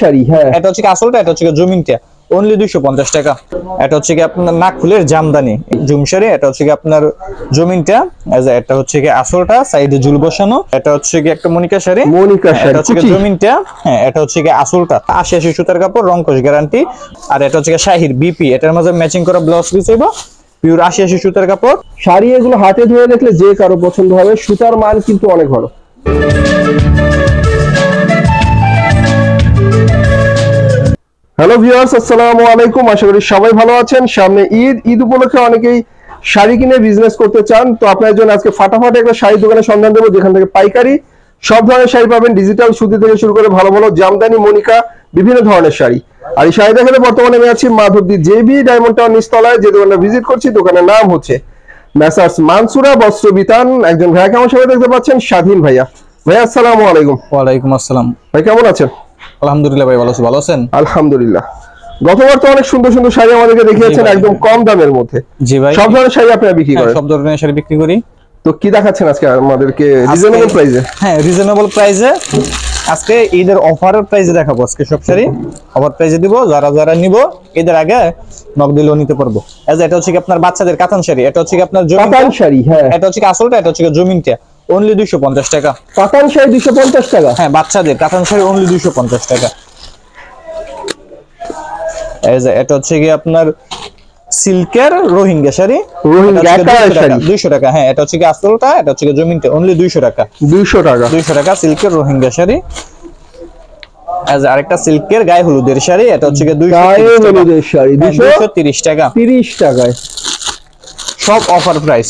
শাড়ি হ্যাঁ। এটা হচ্ছে আসলটা? এটা অনলি টাকা। এটা হচ্ছে কি আপনার নাক ফুলের জামদানি জুমশারি এটা হচ্ছে কি আপনার জমিনটা? এটা হচ্ছে কি আসলটা সাইডে বসানো। এটা হচ্ছে কি একটা মনিকা শাড়ি। মনিকা শাড়ি, এটা হচ্ছে কি জমিনটা? হ্যাঁ এটা হচ্ছে কি আসলটা। সুতার কাপড় রংকশ গ্যারান্টি আর এটা হচ্ছে কি শাহির বিপি এটার মাঝে ম্যাচিং করা ব্লাউজ পিস হইব। পিওর আশি আশি সুতার কাপড়। শাড়ি এগুলো হাতে ধরে দেখলে যে কারও পছন্দ হবে সুতার মান কিন্তু অনেক ভালো। হ্যালো ভিউয়ার্স আসসালামু আলাইকুম। আশা করি সবাই ভালো আছেন। সামনে ঈদ ঈদ উপলক্ষে অনেকেই শাড়ি কিনে বিজনেস করতে চান। তো আপনার জন্য আজকে ফাটাফাটি একটা শাড়ি দোকানের সন্ধান দেবো যেখান থেকে পাইকারি সব ধরনের শাড়ি পাবেন। ডিজিটাল সুতি থেকে শুরু করে ভালো ভালো জামদানি মনিকা বিভিন্ন ধরনের শাড়ি। আর এই শাড়ি দেখাতে বর্তমানে আমি আছি মাধবদী জেবি ডায়মন্ড টাউন নিচতলায় যে দোকানটা ভিজিট করছি দোকানের নাম হচ্ছে মেসার্স মানসুরা বস্ত্র বিতান। একজন ভাইয়াকে আমার সাথে দেখতে পাচ্ছেন স্বাধীন ভাইয়া। ভাইয়া আসসালামু আলাইকুম। ওয়ালাইকুম আসসালাম। ভাই কেমন আছেন? আলহামদুলিল্লাহ ভাই ভালো আছি। ভালো আছেন? আলহামদুলিল্লাহ। গতবার তো অনেক সুন্দর সুন্দর শাড়ি আমাদেরকে দেখিয়েছেন একদম কম দামের মধ্যে। জি ভাই। সব ধরনের শাড়ি আপনারা বিক্রি হ্যাঁ, করেন? সব ধরনের শাড়ি বিক্রি করি। তো কি দেখাচ্ছেন আজকে আমাদেরকে? রিজনেবল প্রাইসে হ্যাঁ রিজনেবল প্রাইসে আজকে ঈদের অফারের প্রাইসে দেখাবো আজকে সব শাড়ি। অফার প্রাইসে দিব যারা যারা নিব ঈদের আগে নক দিলেও নিতে পারব। এটা হচ্ছে কি আপনার বাচ্চাদের কাতান শাড়ি এটা হচ্ছে কি আপনার কাতান শাড়ি হ্যাঁ। এটা হচ্ছে কি আসলটা এটা হচ্ছে কি জমিনটা? অনলি দুইশো পঞ্চাশ টাকা। কাতান শাড়ি দুশো পঞ্চাশ টাকা? হ্যাঁ বাচ্চাদের কাতান শাড়ি অনলি দুইশো পঞ্চাশ টাকা। এই যে এটা হচ্ছে কি আপনার সিল্কের রোহিঙ্গা শাড়ি। রোহিঙ্গা শাড়ি। দুইশো টাকা হ্যাঁ এটা হচ্ছে কি আসলটা এটা হচ্ছে কি জমিনটা অনলি দুইশো টাকা। দুইশো টাকা। দুইশো টাকা সিল্কের রোহিঙ্গা শাড়ি। As আরেকটা সিল্কের গায়ে হলুদের শাড়ি এটা হচ্ছে কি দুইশো গায়ে হলুদের শাড়ি দুশো দুইশো তিরিশ টাকা। তিরিশ টাকায়। সব অফার প্রাইস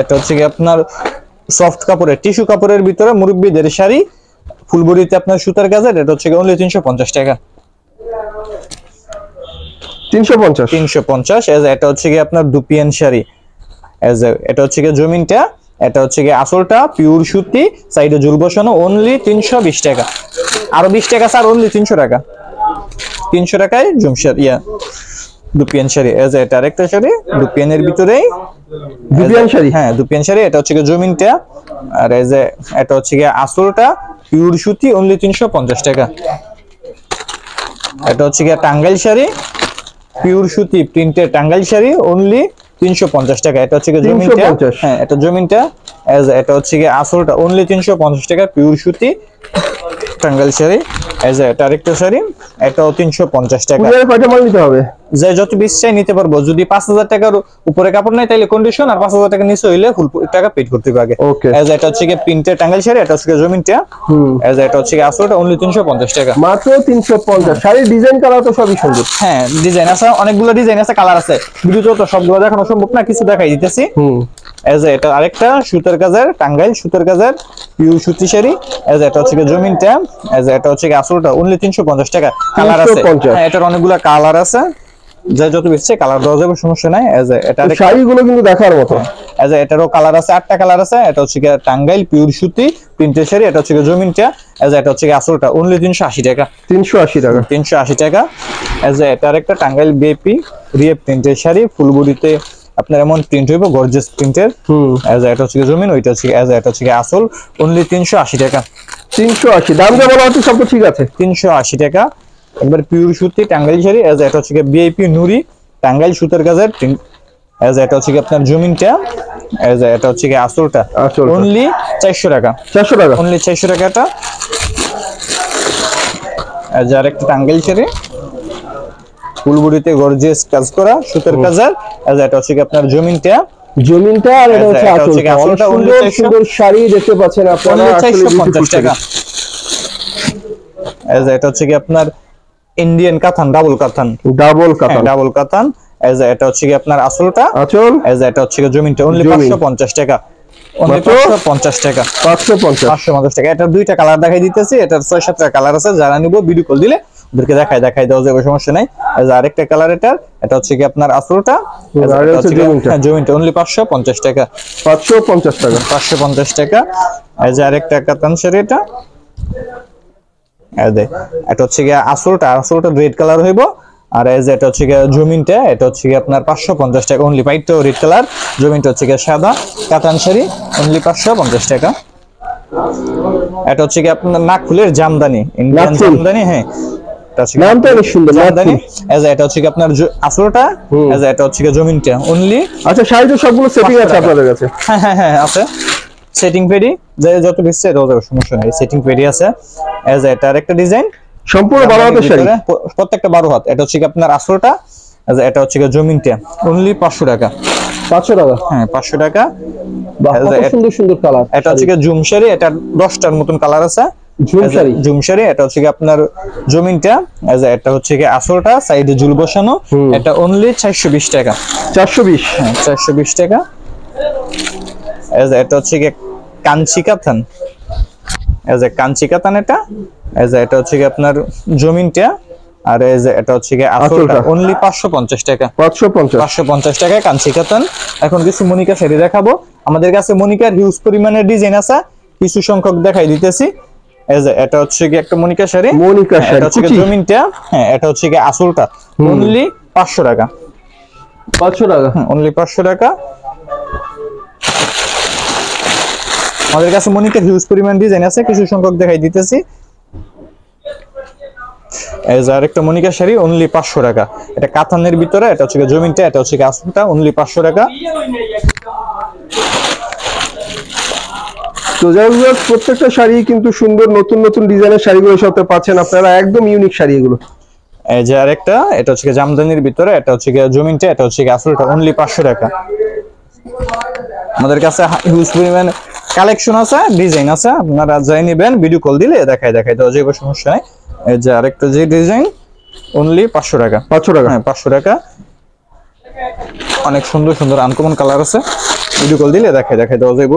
এটা হচ্ছে কি আপনার সফট কাপড়ের টিস্যু কাপড়ের ভিতরে মুরব্বীদের শাড়ি ফুলবড়িতে আপনার সুতার কাজের এটা হচ্ছে কি অনলি তিনশো পঞ্চাশ টাকা। তিনশো পঞ্চাশ? তিনশো পঞ্চাশ এটা হচ্ছে কি আপনার দুপিয়ান শাড়ি। এটা হচ্ছে কি জমিনটা এটা হচ্ছে কি আসলটা পিওর সুতি সাইডে জুল বসানো অনলি তিনশো বিশ টাকা। আরও বিশ টাকা স্যার অনলি তিনশো টাকা। তিনশো টাকায় জুমশার ইয়া দুপিয়ান শাড়ি এজ এটা আরেকটা শাড়ি দুপিয়ানের ভিতরেই দুপিয়ান শাড়ি? হ্যাঁ দুপিয়ান শাড়ি এটা হচ্ছে জমিনটা আর এই এটা হচ্ছে কি আসলটা পিওর সুতি অনলি তিনশো পঞ্চাশ টাকা। এটা হচ্ছে কি টাঙ্গাইল শাড়ি পিওর সুতি প্রিন্টের টাঙ্গাইল শাড়ি অনলি তিনশো পঞ্চাশ টাকা। এটা হচ্ছে কি জমিনটা হ্যাঁ এটা জমিনটা as এটা হচ্ছে কি আসলটা অনলি তিনশো পঞ্চাশ টাকা পিওর সুতি টাঙ্গাইল শাড়ি এজ এটা আরেকটা শাড়ি এটাও তিনশো পঞ্চাশ টাকা। কয়টা মাল নিতে হবে? যে যত বেশি চাই নিতে পারব। যদি পাঁচ হাজার টাকার উপরে কাপড় নাই তাহলে কন্ডিশন আর পাঁচ হাজার টাকা নিচে হইলে ফুল টাকা পেড করতে হবে আগে। এটা হচ্ছে কি প্রিন্টের টাঙ্গাইল শাড়ি এটা হচ্ছে জমিনটা। হুম। as এটা হচ্ছে কি আসলটা অনলি তিনশো পঞ্চাশ টাকা। মাত্র তিনশো পঞ্চাশ। শাড়ির ডিজাইন কালার তো সবই সুন্দর। হ্যাঁ ডিজাইন আছে অনেকগুলো ডিজাইন আছে কালার আছে। ভিডিওতে তো সবগুলো দেখানো সম্ভব না কিছু দেখাই দিতেছি। হুম। এজ এটা আরেকটা সুতার কাজের টাঙ্গাইল সুতার কাজের পিউ সুতি শাড়ি। এজ এটা হচ্ছে কি জমিনটা এজ এটা হচ্ছে আসলটা অনলি তিনশো পঞ্চাশ টাকা। কালার আছে। 350 এটার অনেকগুলো কালার আছে। যে যত বেশি কালার দেওয়া যাবে সমস্যা নাই। এজ এটা শাড়িগুলো কিন্তু দেখার মতো। এজ এটারও কালার আছে আটটা কালার আছে। এটা হচ্ছে কি টাঙ্গাইল পিওর সুতি প্রিন্টের শাড়ি এটা হচ্ছে জমিনটা এজ এটা হচ্ছে কি আসলটা অনলি তিনশো আশি টাকা। তিনশো আশি টাকা। তিনশো আশি টাকা। এজ এটা আরেকটা টাঙ্গাইল বিএপি রিয়ে প্রিন্টের শাড়ি ফুলবুড়িতে আপনার এমন প্রিন্ট হইব গর্জেস প্রিন্টের হুম। এজ এটা হচ্ছে জমিন ওইটা হচ্ছে এজ এটা হচ্ছে আসল। অনলি তিনশো আশি টাকা। তিনশো আশি দাম যা বলা হচ্ছে সব তো ঠিক আছে। তিনশো আশি টাকা। একবার পিওর সুতি টাঙ্গাইল শাড়ি এজ এটা হচ্ছে বিআইপি নুরি টাঙ্গাইল সুতার কাজের এজ এটা হচ্ছে আপনার জমিনটা এজ এটা হচ্ছে আসলটা। আসলটা। অনলি চারশো টাকা। চারশো টাকা। অনলি চারশো টাকাটা। এজ আরেকটা টাঙ্গাইল শাড়ি। ফুলবুড়িতে গর্জিয়াস কাজ করা সুতার কাজের। এটা হচ্ছে আপনার জমিনটা? জমিনটা আর এটা হচ্ছে আঁচলটা অনেক সুন্দর সুন্দর শাড়ি দেখতে পাচ্ছেন আপনারা। টাকা। এজ এটা হচ্ছে কি আপনার ইন্ডিয়ান কাতান ডাবল কাতান ডাবল কাতান ডাবল কাতান এজ এটা হচ্ছে কি আপনার আসলটা আঁচল? এজ এটা হচ্ছে কি জমিনটা? অনলি জমিন। পাঁচশো পঞ্চাশ টাকা। টাকা। পাঁচশো পঞ্চাশ। টাকা। এটার দুইটা কালার দেখাই দিতেছি। এটার ছয় সাতটা কালার আছে। যারা নিবো ভিডিও কল দিলে ওদেরকে দেখাই দেখাই দেওয়া যাবে সমস্যা নাই। এই যে আরেকটা কালার এটার এটা হচ্ছে কি আপনার আসলটা এটা। হ্যাঁ, অনলি পাঁচশো পঞ্চাশ টাকা। পাঁচশো পঞ্চাশ টাকা। পাঁচশো পঞ্চাশ টাকা। এই যে আরেকটা কাতান শাড়ি এটা। এটা হচ্ছে গিয়ে আসলটা আসলটা রেড কালার হইব। আর এই যে এটা হচ্ছে গিয়ে জমিনটা এটা হচ্ছে গিয়ে আপনার পাঁচশো পঞ্চাশ টাকা অনলি পাইট রেড কালার জমিনটা হচ্ছে গিয়ে সাদা। কাতান শাড়ি অনলি পাঁচশো পঞ্চাশ টাকা। এটা হচ্ছে কি আপনার নাকফুলের জামদানি ইন্ডিয়ান জামদানি হ্যাঁ। এটা নামটা অনেক সুন্দর এজ এটা হচ্ছে কি আপনার আসলটা এজ এটা হচ্ছে কি জমিনটা অনলি আচ্ছা শাড়ি সবগুলো সেটিং আছে আপনাদের কাছে। হ্যাঁ হ্যাঁ হ্যাঁ আছে। সেটিং পেডি যে যত বেশি তত সমস্যা নেই। সেটিং পেডি আছে এজ এটা আরেকটা ডিজাইন সম্পূর্ণ বারো হাতের শাড়ি। প্রত্যেকটা বারো হাত। এটা হচ্ছে কি আপনার আসলটা এটা হচ্ছে কি জমিনটা। অনলি পাঁচশো টাকা। পাঁচশো টাকা? হ্যাঁ পাঁচশো টাকা। সুন্দর সুন্দর কালার এটা হচ্ছে কি জুম শাড়ি এটা দশটার মতন কালার আছে। ঝুম As a- শাড়ি জুম শাড়ি এটা হচ্ছে কি আপনার জমিনটা এটা হচ্ছে কি আসলটা সাইডে জুল বসানো এটা অনলি চারশো বিশ টাকা। হ্যাঁ টাকা। As এটা হচ্ছে কি কাঞ্চি কাতান এজ এ কাঞ্চি কাতান এটা এজ এটা হচ্ছে কি আপনার জমিনটা আর এজ এটা হচ্ছে কি আসলটা। অনলি টাকা। পাঁচশো পঞ্চাশ। পাঁচশো পঞ্চাশ টাকায় কাঞ্চি কাতান এখন কিছু মনিকা শাড়ি দেখাবো। আমাদের কাছে মনিকার হিউজ পরিমাণের ডিজাইন আছে। কিছু সংখ্যক দেখাই দিতেছি। এটা হচ্ছে কি একটা মনিকা শাড়ি। মনিকা হ্যাঁ, শাড়ি এটা হচ্ছে জমিনটা। হ্যাঁ এটা হচ্ছে কি আসলটা। অনলি পাঁচশো টাকা। পাঁচশো টাকা। অনলি পাঁচশো টাকা। আমাদের কাছে মনিকার হিউজ পরিমাণ ডিজাইন আছে কিছু সংখ্যক দেখাই দিতেছি। এই যে আরেকটা মনিকা শাড়ি অনলি পাঁচশো টাকা। এটা কাতানের ভিতরে এটা হচ্ছে জমিনটা এটা হচ্ছে আসলটা অনলি পাঁচশো টাকা। তো যাই হোক, প্রত্যেকটা শাড়ি কিন্তু সুন্দর নতুন নতুন ডিজাইনের শাড়িগুলো সাথে পাচ্ছেন আপনারা একদম ইউনিক শাড়ি এগুলো এই যে আরেকটা এটা হচ্ছে জামদানির ভিতরে এটা হচ্ছে জমিনটা এটা হচ্ছে আসলটা অনলি পাঁচশো টাকা। আমাদের কাছে হিউজ পরিমাণ কালেকশন আছে ডিজাইন আছে আপনারা যাই নেবেন ভিডিও কল দিলে দেখায় দেখাই দেওয়া যাবে সমস্যা নেই। এই যে আরেকটা যে ডিজাইন অনলি পাঁচশো টাকা। পাঁচশো টাকা। হ্যাঁ পাঁচশো টাকা। অনেক সুন্দর সুন্দর আনকমন কালার আছে। ভিডিও কল দিলে দেখায় দেখাই দেওয়া যাইব।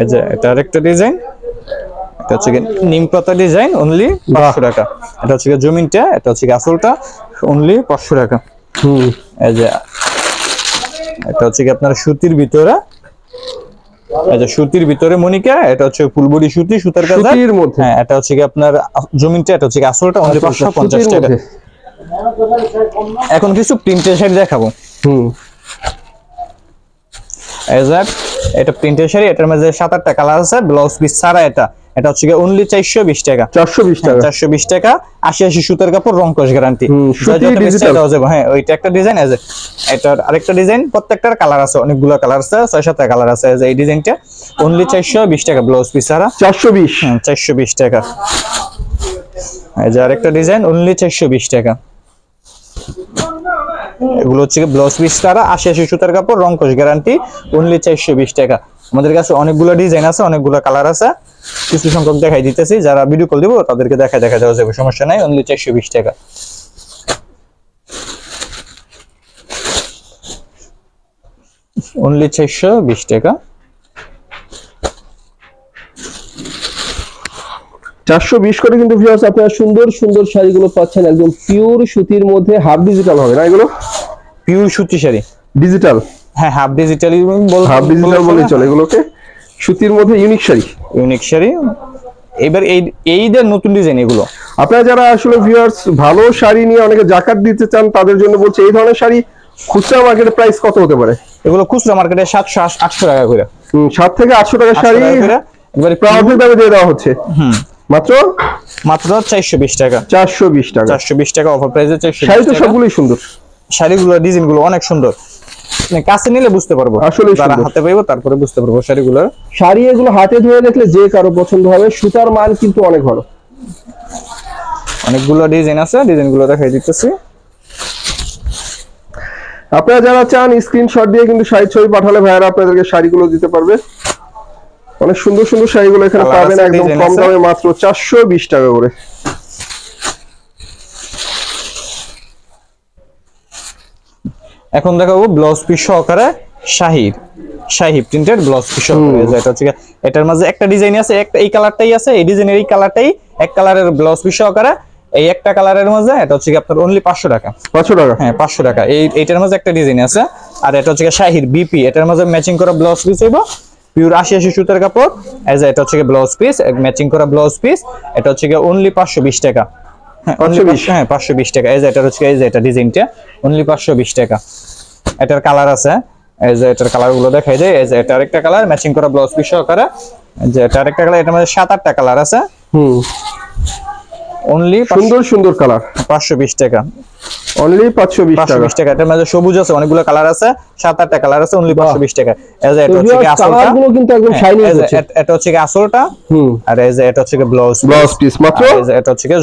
এই যে এটা আরেকটা ডিজাইন এটা হচ্ছে নিম পাতা ডিজাইন অনলি পাঁচশো টাকা। এটা হচ্ছে জমিনটা এটা হচ্ছে আসলটা অনলি পাঁচশো টাকা। হুম। এই যে এটা হচ্ছে কি আপনার সুতির ভিতরে। সুতির ভিতরে মনিকা এটা হচ্ছে ফুলবড়ি সুতি সুতার কাজ সুতির মধ্যে। হ্যাঁ এটা হচ্ছে কি আপনার জমিনটা এটা হচ্ছে কি আসলটা অনলি পাঁচশো পঞ্চাশ টাকা। এখন কিছু প্রিন্টের শাড়ি দেখাবো। হুম। এটা প্রিন্টের শাড়ি এটার মধ্যে সাত আটটা কালার আছে ব্লাউজ পিস ছাড়া এটা। এটা হচ্ছে অনলি চারশো বিশ টাকা। চারশো বিশ টাকা? চারশো বিশ টাকা। আশি আশি সুতার কাপড় রংকশ গ্যারান্টি। হ্যাঁ ওইটা একটা ডিজাইন আছে এটার আরেকটা ডিজাইন প্রত্যেকটার কালার আছে অনেকগুলো কালার আছে ছয় সাতটা কালার আছে এই এই ডিজাইনটা অনলি চারশো বিশ টাকা ব্লাউজ পিস ছাড়া। চারশো বিশ? চারশো বিশ টাকা। এই যে আরেকটা ডিজাইন অনলি চারশো বিশ টাকা। এগুলো হচ্ছে ব্লাউজ পিস ছাড়া আশি আশি সুতার কাপড়, রং রংকশ গ্যারান্টি অনলি চারশো বিশ টাকা। আমাদের কাছে অনেকগুলো ডিজাইন আছে, অনেকগুলো কালার আছে। কিছু সংখ্যক দেখাই দিতেছি, যারা ভিডিও কল দিব, তাদেরকে দেখা দেখা দেওয়া যাবে, সমস্যা নাই অনলি চারশো বিশ টাকা। অনলি চারশো বিশ টাকা। চারশো বিশ করে কিন্তু ভিউয়ার্স আপনারা সুন্দর সুন্দর শাড়িগুলো পাচ্ছেন একদম পিওর সুতির মধ্যে হাফ ডিজিটাল হবে না এগুলো? পিওর সুতি শাড়ি। ডিজিটাল হ্যাঁ হাফ ডিজিটালি হাফ ডিজিটাল বলেই চলে এগুলোকে। সুতির মধ্যে ইউনিক শাড়ি। ইউনিক শাড়ি। এবার এই এইদের নতুন ডিজাইন এগুলো। আপনারা যারা আসলে ভিউয়ার্স ভালো শাড়ি নিয়ে অনেকে জাকাত দিতে চান তাদের জন্য বলছে এই ধরনের শাড়ি খুচরা মার্কেটে প্রাইস কত হতে পারে? এগুলো খুচরা মার্কেটে সাতশো আটশো টাকা করে। সাত থেকে আটশো টাকা শাড়ি এবারে দামে দিয়ে দেওয়া হচ্ছে। হুম। মাত্র? মাত্র চারশো বিশ টাকা। চারশো বিশ টাকা। চারশো বিশ টাকা অফার প্রাইসে চারশো শাড়ি তো সবগুলোই সুন্দর। শাড়িগুলো ডিজাইনগুলো অনেক সুন্দর। মানে কাছে নিলে বুঝতে পারব। আসলেই যারা। হাতে পাইবো তারপরে বুঝতে পারব শাড়িগুলো শাড়ি এগুলো হাতে ধরে দেখলে যে কারও পছন্দ হবে সুতার মান কিন্তু অনেক ভালো। অনেকগুলো ডিজাইন আছে ডিজাইনগুলো দেখাই দিতেছি। আপনারা যারা চান স্ক্রিনশট দিয়ে কিন্তু শাড়ির ছবি পাঠালে ভাইয়ারা আপনাদেরকে শাড়িগুলো দিতে পারবে। অনেক সুন্দর সুন্দর শাড়িগুলো এখানে পাবেন একদম কম দামে মাত্র চারশো বিশ টাকা করে। এখন দেখাবো ব্লাউজ পিস সহকারে শাহির শাহি প্রিন্টেড ব্লাউজ পিস সহকারে। এটা হচ্ছে এটার মাঝে একটা ডিজাইন আছে একটা এই কালারটাই আছে এই ডিজাইনের এই কালারটাই এক কালারের ব্লাউজ পিস সহকারে এই একটা কালারের মাঝে এটা হচ্ছে আপনার অনলি পাঁচশো টাকা। পাঁচশো টাকা? হ্যাঁ পাঁচশো টাকা। এই এটার মাঝে একটা ডিজাইন আছে। আর এটা হচ্ছে শাহির বিপি এটার মাঝে ম্যাচিং করা ব্লাউজ পিস হইব পিওর আশি আশি সুতার কাপড়। এজ এটা হচ্ছে ব্লাউজ পিস ম্যাচিং করা ব্লাউজ পিস এটা হচ্ছে অনলি পাঁচশো বিশ টাকা। হ্যাঁ, only 520 হ্যাঁ পাঁচশো বিশ টাকা। এই যে এটা হচ্ছে এই যে এটা ডিজাইনটা অনলি পাঁচশো বিশ টাকা। এটার কালার আছে। এই যে এটার কালারগুলো দেখাই যায় এই যে এটা আরেকটা কালার ম্যাচিং করা ব্লাউজ পিস সহকারে। যে এটা আরেকটা কালার এটার মধ্যে সাত আটটা কালার আছে। হুম। অনলি সুন্দর সুন্দর কালার পাঁচশো বিশ টাকা। অনলি পাঁচশো বিশ পাঁচশো টাকা বিশ টাকা। এটার মধ্যে সবুজ আছে অনেকগুলো কালার আছে সাত আটটা কালার আছে অনলি পাঁচশো বিশ টাকা। এই যে এটা হচ্ছে কি আসলটা? কালারগুলো কিন্তু একদম হ্যাঁ, শাইনিং হচ্ছে এটা হচ্ছে কি আসলটা? হুম। আর এই যে এটা হচ্ছে কি ব্লাউজ ব্লাউজ পিস মাত্র? এটা হচ্ছে কি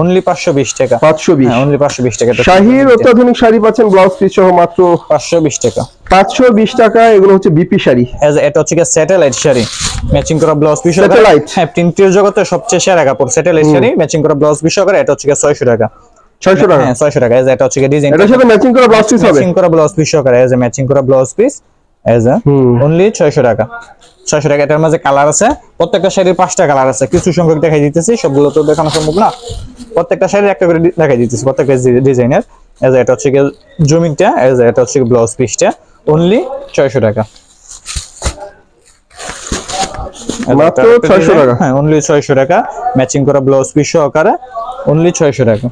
অনলি পাঁচশো বিশ টাকা। পাঁচশো বিশ। হ্যাঁ অনলি পাঁচশো বিশ টাকা। শাহির অত্যাধুনিক শাড়ি পাচ্ছেন ব্লাউজ পিস সহ মাত্র পাঁচশো বিশ টাকা। পাঁচশো বিশ টাকা এগুলো হচ্ছে বিপি শাড়ি। এটা হচ্ছে কি স্যাটেলাইট শাড়ি। ম্যাচিং করা ব্লাউজ পিস Satellite? হ্যাঁ প্রিন্টের জগতে সবচেয়ে সেরা কাপড়। স্যাটেলাইট শাড়ি ম্যাচিং করা ব্লাউজ পিস এটা হচ্ছে কি ছয়শো টাকা। ছয়শো টাকা। হ্যাঁ ছয়শো টাকা। এটা হচ্ছে ডিজাইন এটার সাথে ম্যাচিং করা ব্লাউজ পিস হবে? ম্যাচিং করা ব্লাউজ পিস সহকারে এজ এ ম্যাচিং করা ব্লাউজ পিস এজ এ অনলি 600 টাকা। 600 টাকা এটার মাঝে কালার আছে। প্রত্যেকটা শাড়ির পাঁচটা কালার আছে। কিছু সংখ্যক দেখাই দিতেছি সবগুলো তো দেখানো সম্ভব না। প্রত্যেকটা শাড়ির একটা করে দেখাই দিতেছি প্রত্যেকটা ডিজাইনের এজ এটা হচ্ছে কি জমিনটা এজ এটা হচ্ছে ব্লাউজ পিসটা অনলি 600 টাকা। মাত্র 600 টাকা। হ্যাঁ অনলি 600 টাকা। ম্যাচিং করা ব্লাউজ পিস সহকারে অনলি 600 টাকা।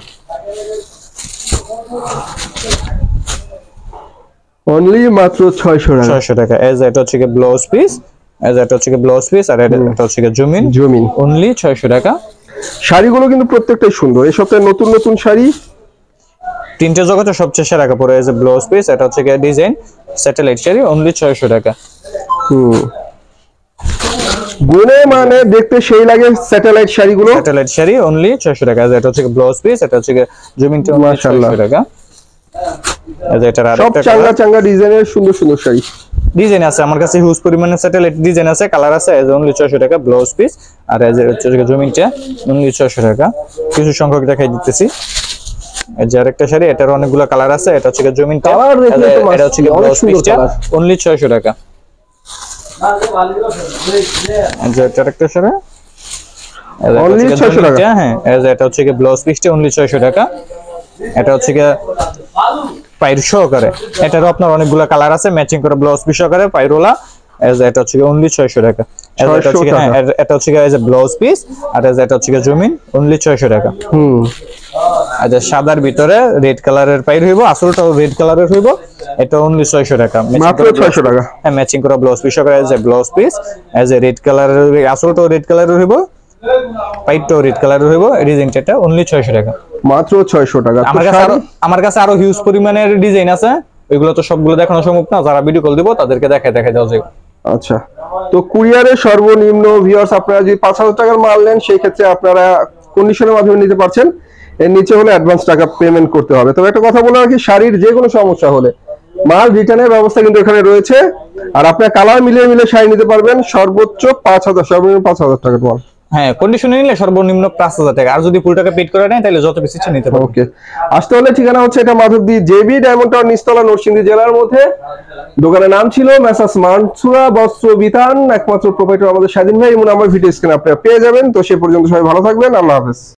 অনলি মাত্র ছয়শো টাকা। ছয়শো টাকা। এজ এটা হচ্ছে গিয়ে ব্লাউজ পিস এজ এটা হচ্ছে গিয়ে ব্লাউজ পিস আর এটা হচ্ছে গিয়ে জমিন। জমিন। অনলি ছয়শো টাকা। শাড়িগুলো কিন্তু প্রত্যেকটাই সুন্দর। এই সপ্তাহে নতুন নতুন শাড়ি। তিনটে জগতে সবচেয়ে সেরা কাপড়। এজ এ ব্লাউজ পিস এটা হচ্ছে গিয়ে ডিজাইন স্যাটেলাইট শাড়ি অনলি ছয়শো টাকা। হুম। গুনে মানে দেখতে সেই লাগে স্যাটেলাইট শাড়িগুলো। স্যাটেলাইট শাড়ি অনলি ছয়শো টাকা। As এটা হচ্ছে ব্লাউজ পিস এটা হচ্ছে গিয়ে জমিনটা মাশাআল্লাহ। ছয়শো টাকা। as এটার সব আরেকটা চাঙ্গা চাঙ্গা ডিজাইনের সুন্দর সুন্দর শাড়ি। ডিজাইন আছে আমার কাছে হিউজ পরিমাণে স্যাটেলাইট ডিজাইন আছে কালার আছে এজ অনলি ছয়শো টাকা ব্লাউজ পিস আর এজ হচ্ছে জমিনটা অনলি ছয়শো টাকা। কিছু সংখ্যক দেখাই দিতেছি। এই যে আরেকটা শাড়ি এটার অনেকগুলো কালার আছে এটা হচ্ছে এটা ব্লাউজ পিসটা অনলি ছয়শো টাকা। যে এটা আরেকটা শাড়ি 600 টাকা। হ্যাঁ এটা হচ্ছে গিয়ে ব্লাউজ পিসটা অনলি ছয়শো টাকা। এটা হচ্ছে পাইর সহকারে এটারও আপনার অনেকগুলো কালার আছে ম্যাচিং করে ব্লাউজ পিস সহকারে পাইরোলা এটা হচ্ছে অনলি ছয়শো টাকা। এটা হচ্ছে 600 হ্যাঁ, এটা এ ব্লাউজ পিস আর এটা হচ্ছে জমিন অনলি ছয়শো টাকা। হুম। যে সাদার ভিতরে রেড কালারের পাইর হইব আসলটাও রেড কালারের হইব এটা অনলি ছয়শো টাকা। Matching মাত্র করা 600 টাকা। হ্যাঁ ম্যাচিং করা ব্লাউজ পিস সহকারে as a blouse piece as a red কালারের আসলটাও রেড কালারের হইব। পাইটটাও রেড কালারের হইব ডিজাইনটা অনলি ছয়শো টাকা। মাত্র ছয়শো টাকা। আমার কাছে আরও আমার কাছে আরও হিউজ পরিমাণের ডিজাইন আছে ওইগুলো তো সবগুলো দেখানো সম্ভব না যারা ভিডিও কল দিব তাদেরকে দেখায় দেখায় দেওয়া যায় আচ্ছা। তো কুরিয়ারের সর্বনিম্ন ভিউয়ার্স আপনারা যদি পাঁচ হাজার টাকার মাল নেন সেই ক্ষেত্রে আপনারা কন্ডিশনের মাধ্যমে নিতে পারছেন। এর নিচে হলে অ্যাডভান্স টাকা পেমেন্ট করতে হবে। তবে একটা কথা বলে রাখি শাড়ির যে কোনো সমস্যা হলে মাল রিটার্নের ব্যবস্থা কিন্তু এখানে রয়েছে। আর আপনার কালার মিলিয়ে মিলে শাড়ি নিতে পারবেন সর্বোচ্চ পাঁচ হাজার সর্বনিম্ন পাঁচ হাজার টাকার মাল। হ্যাঁ কন্ডিশনে নিলে সর্বনিম্ন পাঁচ হাজার টাকা। আর যদি ফুল টাকা করে নেয় তাহলে যত বেশি ইচ্ছা নিতে পারবে ওকে আসতে হলে ঠিকানা হচ্ছে এটা Madhabdi JB Diamond Tower Nistola Narsingdi জেলার মধ্যে। দোকানের নাম ছিল মেসাস মানসুরা বস্ত্র বিতান, একমাত্র প্রোপাইটার আমাদের স্বাধীন ভাই। এমন আমার ভিডিও স্ক্রিনে আপনারা পেয়ে যাবেন। তো সে পর্যন্ত সবাই ভালো থাকবেন। আল্লাহ হাফেজ।